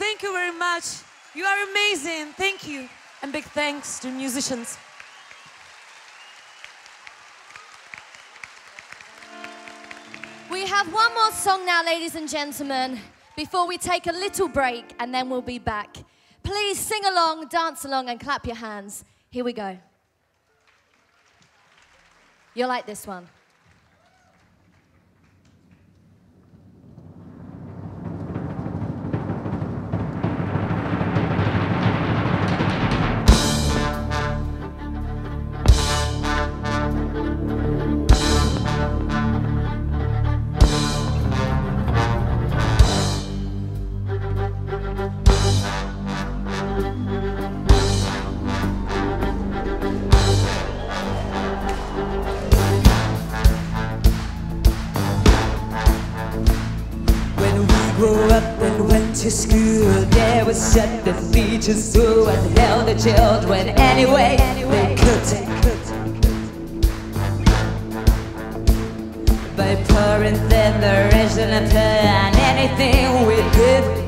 thank you very much. You are amazing. Thank you. And big thanks to musicians. We have one more song now, ladies and gentlemen, before we take a little break and then we'll be back. Please sing along, dance along, and clap your hands. Here we go. You'll like this one. To school, there was the teachers who had held the children anyway they could. By pouring them the rational plan, anything we did,